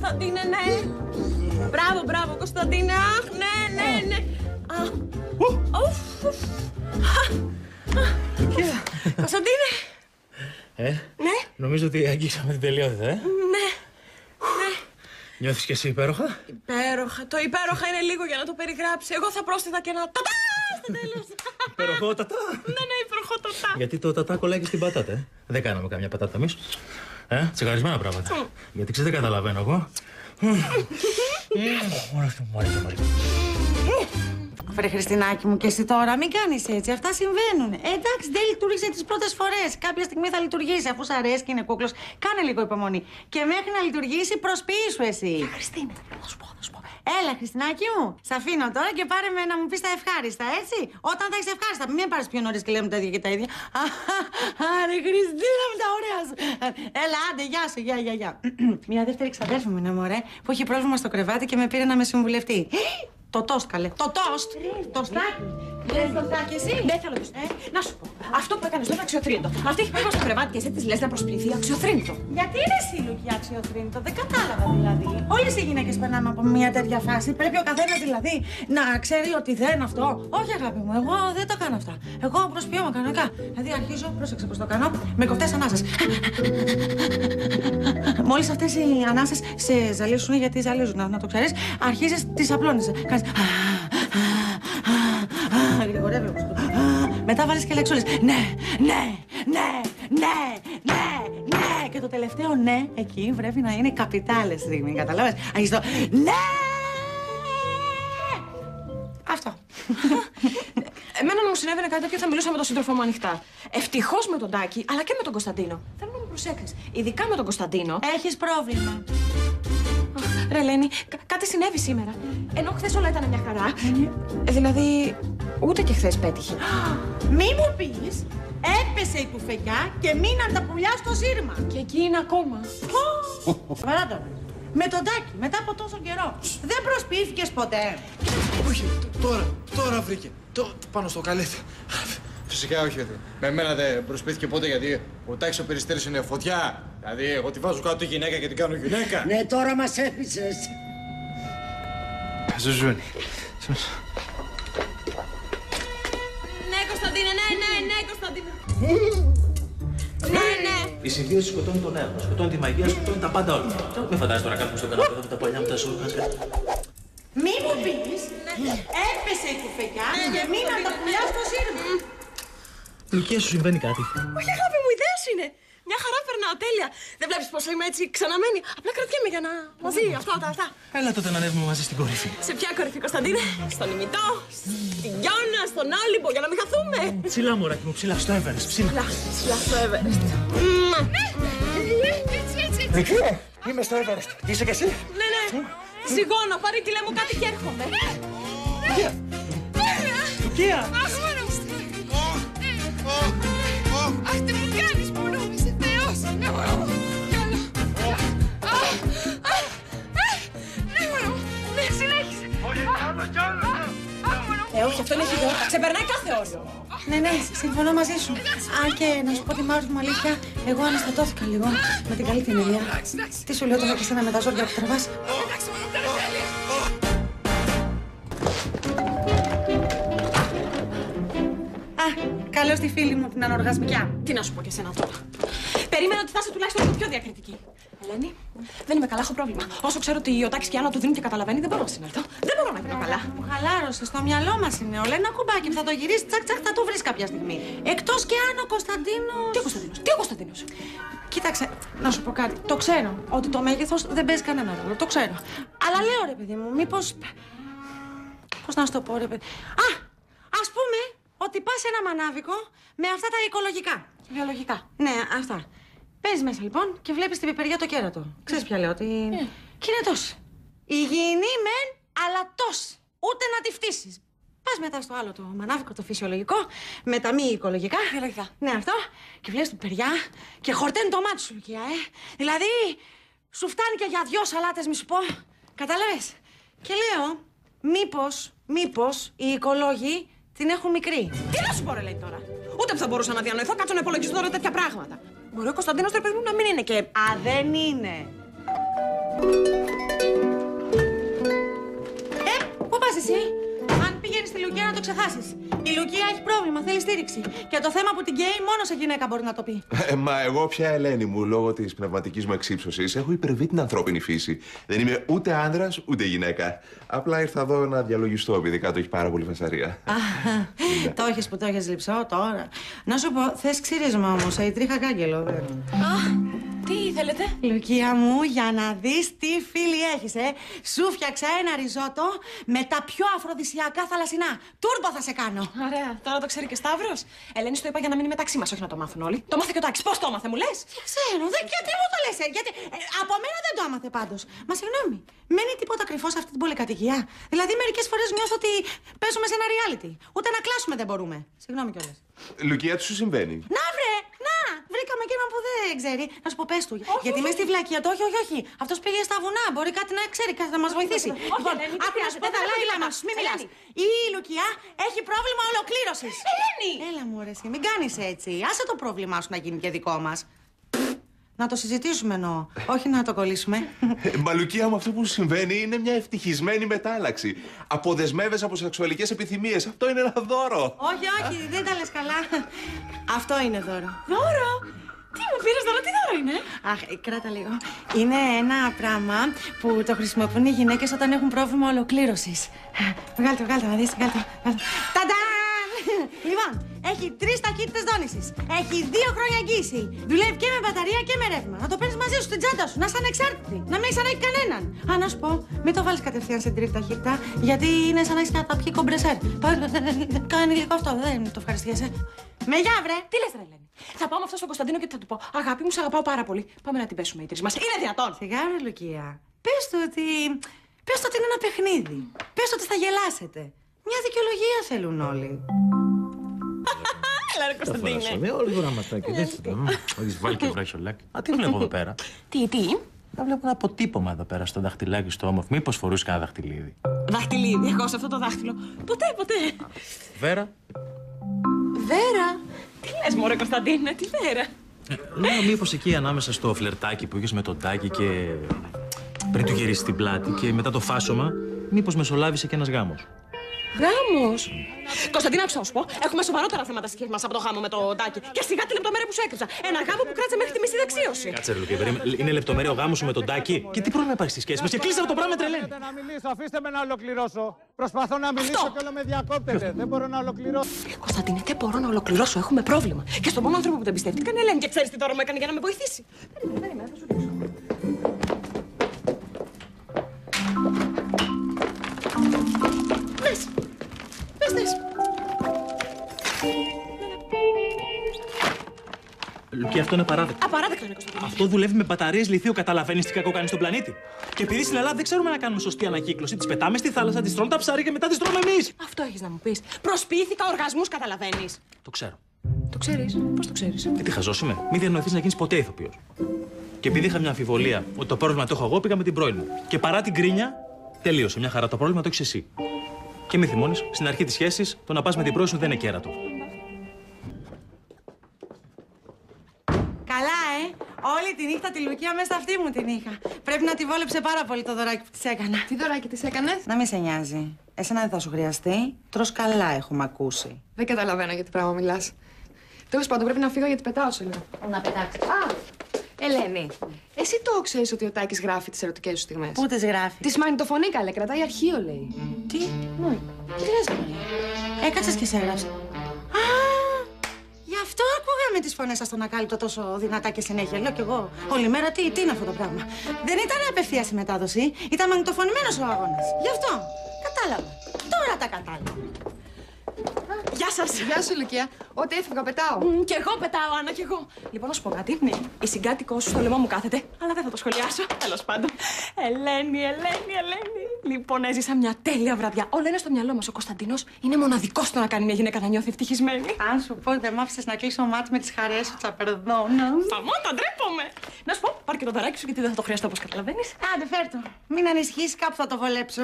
Κωνσταντίνε, ναι. Μπράβο, μπράβο, Κωνσταντίνε. Αχ, ναι, ναι, ναι. Αχ. Ουφ, ουφ. Κωνσταντίνε. Ε, Ναι, νομίζω ότι αγγίξαμε την τελειότητα, ε. ναι. Νιώθεις κι εσύ υπέροχα; Υπέροχα. Το υπέροχα είναι λίγο για να το περιγράψει. Εγώ θα πρόσθετα και ένα τατά στο τέλος. Υπεροχότατα. ναι, ναι, υπεροχότατα. Γιατί το τατά κολλάει και στην πατάτα, ε. Δεν κάναμε καμιά πατάτα εμείς. Ε, τσιγαρισμένα πράγματα. Γιατί ξέρετε, δεν καταλαβαίνω εγώ. Μόνο αυτό μου αρέσει, μου αρέσει. Βρε Χριστινάκη μου και εσύ τώρα, μην κάνεις έτσι. Αυτά συμβαίνουν. Ε, εντάξει, δεν λειτουργήσε τις πρώτες φορές. Κάποια στιγμή θα λειτουργήσει. Αφού σ' αρέσει και είναι κούκλος, κάνε λίγο υπομονή. Και μέχρι να λειτουργήσει, προσποιήσου εσύ. Χριστίνα, θα σου πω, θα σου πω. Έλα, Χριστινάκη μου. Σ' αφήνω τώρα και πάρε με να μου πεις τα ευχάριστα, έτσι. Όταν θα έχεις ευχάριστα, μην πάρεις πιο νωρίς και λέμε τα ίδια και τα ίδια. Άρε, Χριστίνα με τα ωραία σου. Έλα, άντε, γεια σου, γεια, γεια, γεια. Μια δεύτερη ξαδέρφη μου είναι μωρέ, που έχει πρόβλημα στο κρεβάτι και με πήρε να με συμβουλευτεί. Το τόστ, καλέ. Το τόστ! Το στάκι! Θες το στάκι εσύ; Δεν θέλω να το Ε, Να σου πω. Αυτό που έκανες είναι αξιοθρύνητο. Αυτή έχει πάει στο κρεβάτι και εσύ της λες να προσποιηθεί αξιοθρύνητο. Γιατί είναι εσύ, Λουκιά, αξιοθρύνητο, δεν κατάλαβα δηλαδή. Όλες οι γυναίκες περνάμε από μια τέτοια φάση. Πρέπει ο καθένας δηλαδή να ξέρει ότι δεν αυτό. Όχι, αγάπη μου, εγώ δεν τα κάνω αυτά. Εγώ προσποιούμαι κανονικά. Δηλαδή αρχίζω, πρόσεξε πώς το κάνω, με κοφτές ανάσες. Μόλις αυτές οι ανάσες σε ζαλίσουν, γιατί ζαλίζουν, να, να το ξέρεις, αρχίζεις, τις απλώνεις. Κάνεις. Γρηγορεύει όπως το Μετά βάλεις και λεξούλες. Ναι, ναι, ναι, ναι, ναι, ναι. Και το τελευταίο ναι, εκεί πρέπει να είναι καπιτάλες στιγμή, καταλάβες. Έχεις το ναι. Αυτό. Εμένα να μου συνέβαινε κάτι τέτοιο θα μιλούσα με τον σύντροφό μου ανοιχτά. Ευτυχώς με τον Τάκη, αλλά και με τον Κωνσταντίνο. Θέλω να με προσέξεις. Ειδικά με τον Κωνσταντίνο. Έχεις πρόβλημα. Ρε Ελένη, κα- κάτι συνέβη σήμερα. Ενώ χθες όλα ήταν μια χαρά. Ε, δηλαδή, ούτε και χθες πέτυχε. Μη μου πεις, έπεσε η κουφεκιά και μείναν τα πουλιά στο σύρμα. Και εκεί είναι ακόμα. Σοβαρά τώρα. Με τον Τάκη, μετά από τόσο καιρό. Δεν προσποιήθηκες ποτέ. Όχι, τ- τώρα, τώρα βρήκε. Το, πάνω στο καλέθι. Φυσικά όχι. δε. Με μένα δεν προσπίθηκε ποτέ γιατί ο τάξο περιστέρης είναι φωτιά. Δηλαδή, εγώ τη βάζω κάτω γυναίκα και την κάνω γυναίκα. Ναι, τώρα μας έπεισες. Ζουζούνι. Ναι, Κωνσταντίνε, ναι, ναι, ναι, Κωνσταντίνε. Ναι, ναι. Η συμβίωση σκοτώνει τον έρωτα, σκοτώνει τη μαγεία, σκοτώνει τα πάντα όλα. Μην φαντάζεσαι τώρα κάθομαι στο καναπέ με τα παλιά μου τα σούρκα. Μη μου πεις, έπεσε η κουφεκιά και μείναν τα πουλιά στο σύρμα. Λουκία σου συμβαίνει κάτι. Όχι, αγάπη μου, ιδέα σου είναι. Μια χαρά περνάω, τέλεια. Δεν βλέπεις πώ είμαι έτσι ξαναμένη; Απλά κρατιέμαι για να μαζί αυτά, αυτά, αυτά. Έλα τότε να ανέβουμε μαζί στην κορυφή. Σε ποια κορυφή, Κωνσταντίνε, στον ημιτό, στην Γιώνα, στον Όλυμπο, για να μην χαθούμε. Ψηλά, μωράκι μου, ψηλά στο Everest, ψηλά. Ψηλά, ψηλά στο Everest. Μμμ. Έτσι, έτσι, έτσι. Λουκία, είμαι στο Everest. Είσαι κι εσύ; Ναι, ναι. Σιγώνω, πάρε και λέμε κάτι και έρχομαι. Λουκία! Αχ, αυτό είναι χειρό. Ξεπερνάει κάθε όριο. Ναι, ναι, συμφωνώ μαζί σου. Αν και να σου πω τη μαύρη μου αλήθεια, εγώ αναστατώθηκα λίγο με την καλή την εννοία. Τι σου λέω τώρα και εσένα με τα ζόρια που τραβάς. Εντάξει, μωρό μου, τέλος, τέλεια. Α, καλώς τη φίλη μου την ανοργασμιά. Τι να σου πω και εσένα τώρα. Περίμενα ότι θα είσαι τουλάχιστον λίγο πιο διακριτική. Ελένη, δεν είμαι καλά, έχω πρόβλημα. Όσο ξέρω ότι ο Τάκης και η Άννα του δίνουν και καταλαβαίνει, δεν μπορώ να συνέλθω. Δεν μπορώ να γίνω καλά. Μου χαλάρωσε, στο μυαλό μας είναι όλα. Ένα κουμπάκι που θα το γυρίσει, τσακ τσακ, θα το βρει κάποια στιγμή. Εκτός και αν ο Κωνσταντίνος. Τι ο Κωνσταντίνος, τι ο Κωνσταντίνος. Κοίταξε, να σου πω κάτι. Το ξέρω ότι το μέγεθος δεν παίζει κανένα ρόλο. Το ξέρω. Αλλά λέω ρε παιδί μου, μήπω. Πώς να σου το πω, ρε παιδί. Α! Α πούμε ότι πας ένα μανάβικο με αυτά τα οικολογικά. Βιολογικά. Ναι, αυτά. Παίζει μέσα λοιπόν και βλέπεις την πιπεριά το κέρατο. Ξέρεις ποια λέω, ότι. Και είναι τόση. Υγιεινή μεν, αλλά τόση. Ούτε να τη φτύσεις. Πας μετά στο άλλο το μανάβικο, το φυσιολογικό, με τα μη οικολογικά. Βιολογικά. Ναι, αυτό. Και βλέπεις την παιδιά και χορταίνει το μάτι σου, Λουκία, ε. Δηλαδή, σου φτάνει και για δυο σαλάτες, μη σου πω. Κατάλαβε. Και λέω, μήπως, μήπως οι οικολόγοι την έχουν μικρή. Τι να σου πω, ρε λέει τώρα. Ούτε που θα μπορούσα να διανοηθώ, κάτσω να υπολογίσω τώρα τέτοια πράγματα. Μπορεί ο Κωνσταντίνος ρε παιδί μου να μην είναι και. Α, δεν είναι. Ε, πού πας εσύ; Αν πηγαίνεις στη Λουκία να το ξεχάσεις. Η Λουκία έχει πρόβλημα, θέλει στήριξη. Και το θέμα που την καίει μόνο σε γυναίκα μπορεί να το πει. Ε, μα εγώ πια, Ελένη μου, λόγω της πνευματικής μου εξύψωσης, έχω υπερβεί την ανθρώπινη φύση. Δεν είμαι ούτε άνδρας ούτε γυναίκα. Απλά ήρθα εδώ να διαλογιστώ, επειδή κάτω έχει πάρα πολύ φασαρία. Το έχεις που το έχεις λειψό τώρα. Να σου πω, θες ξύρισμα όμως, η τρίχα κάγκελο. δεν. Τι θέλετε; Λουκία μου, για να δεις τι φίλοι έχεις, ε. Σου φτιάξα ένα ριζότο με τα πιο αφροδισιακά θαλασσινά. Τούρμπο θα σε κάνω. Ωραία, τώρα το ξέρει και Σταύρος. Ελένη το είπα για να μείνει μεταξύ μας, όχι να το μάθουν όλοι. Το μάθε και ο Τάκης. Πώς το έμαθε, μου λες; Δεν ξέρω, δεν, γιατί μου το λες, ε, γιατί, ε, από μένα δεν το άμαθε πάντως. Μα συγγνώμη, μένει τίποτα κρυφό σε αυτή την πολυκατοικία; Δηλαδή μερικές φορές νιώθω ότι παίζουμε σε ένα reality. Ούτε να κλάσουμε δεν μπορούμε. Συγγνώμη κιόλας. Λουκία, τι σου συμβαίνει; Να βρε! Να! Βρήκαμε και έναν που δεν ξέρει. Να σου πω, πες του. Γιατί είμαι στη βλακία του. Όχι, όχι, όχι. Αυτός πήγε στα βουνά. Μπορεί κάτι να ξέρει, κάτι να μας βοηθήσει. όχι, Λοιπόν, Ελένη, δεν άκου να σου πω, χρειάζεται, θα δεν λέει θα λάμα το Μην μιλά. Ελένη. Η Λουκιά έχει πρόβλημα ολοκλήρωσης. Ελένη! Έλα μου, ρε, εσύ, μην κάνεις έτσι. Άσε το πρόβλημά σου να γίνει και δικό μας. Να το συζητήσουμε εννοώ. Όχι να το κολλήσουμε. Ε, Μα Λουκία μου, αυτό που σου συμβαίνει είναι μια ευτυχισμένη μετάλλαξη. Αποδεσμεύεσαι από σεξουαλικές επιθυμίες. Αυτό είναι ένα δώρο. όχι, όχι, δεν τα λες καλά. Αυτό είναι δώρο. Δώρο! Τι μου πήρε τώρα, τι δώρο είναι. Αχ, ε, κράτα λίγο. Είναι ένα πράγμα που το χρησιμοποιούν οι γυναίκες όταν έχουν πρόβλημα ολοκλήρωσης. Βγάλτε, το, βγάλτε, το, να δεις, βγάλτε. το, βγάλτε. το. Ταντάν! Λοιπόν, έχει τρεις ταχύτητες δόνησης. Έχει δύο χρόνια εγγύηση. Δουλεύει και με μπαταρία και με ρεύμα. Να το παίρνεις μαζί σου στην τσάντα σου, να είσαι ανεξάρτητη. Να μην έχει ανάγκη κανέναν. Α, να σου πω, μην το βάλεις κατευθείαν στην τρίτη ταχύτητα, γιατί είναι σαν να έχεις καταπιεί κομπρεσέρ. Πάρε- Κάνει λίγο αυτό, δεν το ευχαριστιέσαι. Με γεια, βρε! Τι λες, Ελένη. Θα πάω με αυτό στον Κωνσταντίνο και θα του πω Αγάπη μου, σε αγαπάω πάρα πολύ. Πάμε να την πέσουμε οι τρεις μας. Είναι δυνατόν. Σιγά ρε Λουκία. Πες του ότι... Πες του ότι είναι ένα παιχνίδι. Πες του ότι θα γελάσετε. Μια δικαιολογία θέλουν όλοι. Έλα, ρε Κωνσταντίνε. Με όλο το γραμματάκι. Δεν Έχεις βάλει και βράχιολάκι. Α, τι βλέπω εδώ πέρα; Τι, τι; Να βλέπω ένα αποτύπωμα εδώ πέρα στο δαχτυλάκι στο όμορφο. Μήπως φορούσε κανένα δαχτυλίδι; Δαχτυλίδι, εγώ σε αυτό το δάχτυλο. Ποτέ, ποτέ. Βέρα. Βέρα. Τι λε, Μωρέ Κωνσταντίνε, τι βέρα. Λέω μήπως εκεί ανάμεσα στο φλερτάκι που είχες με τον τάκι και. πριν του γυρίσεις την πλάτη και μετά το φάσομα, μήπως μεσολάβησε και ένας γάμος. Γάμος. Κωνσταντίνα, άκουσα να σου πω. Έχουμε σοβαρότερα θέματα στη σχέση μας από το γάμο με το Τάκη. Και σιγά τη λεπτομέρεια που σου έκρυψα. Ένα γάμο που κράτησε μέχρι τη μισή δεξίωση. Κάτσε ρε Λουκία, περίμενε. είναι λεπτομέρεια ο γάμος σου με τον τάκι. Και τι πρόβλημα υπάρχει στη σχέση μας; Και κλείσα το πράγμα τρελαίνει. να μιλήσω, αφήστε με να ολοκληρώσω. Προσπαθώ να μιλήσω και όλο με διακόπτεται. Δεν μπορώ να ολοκληρώσω. Κωνσταντίνε, δεν μπορώ να ολοκληρώσω. Έχουμε πρόβλημα. Και στον μόνο άνθρωπο που τον εμπιστεύτηκα είναι η Ελένη; Και ξέρεις τι τώρα μου έκανε για να με βοηθήσει. Περίμενε, περίμενε, θα σου αυτό είναι παράδεκτο. Απαράδεκτο είναι, Κωνσταντίνε. Αυτό δουλεύει με μπαταρίες λιθίου. Καταλαβαίνεις τι κακό κάνει στον πλανήτη. Και επειδή στην Ελλάδα δεν ξέρουμε να κάνουμε σωστή ανακύκλωση, τις πετάμε στη θάλασσα, τις τρώνε τα ψάρια και μετά τις τρώμε εμείς. Αυτό έχεις να μου πεις. Προσποιήθηκα οργασμούς, καταλαβαίνεις. Το ξέρω. Το ξέρεις; Πώς το ξέρεις; Γιατί χαζός είμαι. Μην διανοηθείς να γίνεις ποτέ ηθοποιός. Και επειδή είχα μια αμφιβολία ότι το πρόβλημα το έχω εγώ, πήγα με την πρώην μου. Και παρά την κρίνια, τελείωσε. Μια χαρά. Το πρόβλημα το έχεις εσύ. Και μη θυμώνεις, στην αρχή της σχέσης, το να πας με την πρώην σου δεν είναι κέρατο. Όλη τη νύχτα τη Λουκία μέσα στα αυτή μου την είχα. Πρέπει να τη βόλεψε πάρα πολύ το δωράκι που της έκανα. Τι δωράκι της έκανες; Να μην σε νοιάζει. Εσένα δεν θα σου χρειαστεί. Τρως καλά, έχουμε ακούσει. Δεν καταλαβαίνω για τι πράγμα μιλάς. Τέλος πάντων, πρέπει να φύγω γιατί πετάω σε λίγο. Να πετάξεις. Α, Ελένη, εσύ το ξέρεις ότι ο Τάκης γράφει τις ερωτικές σου στιγμές; Πού τις γράφει; Τη μαγνητοφωνεί καλέ, κρατάει αρχείο λέει. Τι; Τι λες, Μαρία. Έκατσες και σε έγραψες. Α, γι' αυτό ακούγαμε τις φωνές σας στον ακάλυπτο τόσο δυνατά και συνέχεια. Λέω κι εγώ όλη μέρα τι, τι είναι αυτό το πράγμα. Δεν ήταν απευθεία η μετάδοση. Ήταν μαγνητοφωνημένος ο αγώνας. Γι' αυτό. Κατάλαβα. Τώρα τα κατάλαβα. Γεια σας. Γεια σου, Λουκία. Ό,τι έφυγα, πετάω. Κι εγώ πετάω, Άννα, κι εγώ. Λοιπόν, να σου πω κάτι. Ναι, η συγκάτοικό σου στο λαιμό μου κάθεται, αλλά δεν θα το σχολιάσω. Τέλος πάντων. Ελένη, Ελένη, Ελένη. Λοιπόν, έζησα μια τέλεια βραδιά. Όλα είναι στο μυαλό μας. Ο Κωνσταντίνο είναι μοναδικός στο να κάνει μια γυναίκα να νιώθει ευτυχισμένη. Αν σου πω δεν μ' άφησες να κλείσω μάτι με τις χαρές σου, τσαπερδόνα. Σταμάτα, ντρέπομαι. Να σου πω, πάρ και το δωράκι σου γιατί δεν θα το χρειαστώ όπως καταλαβαίνεις. Άντε, φέρ' το. Μην ανησυχείς, κάπου θα το βολέψω.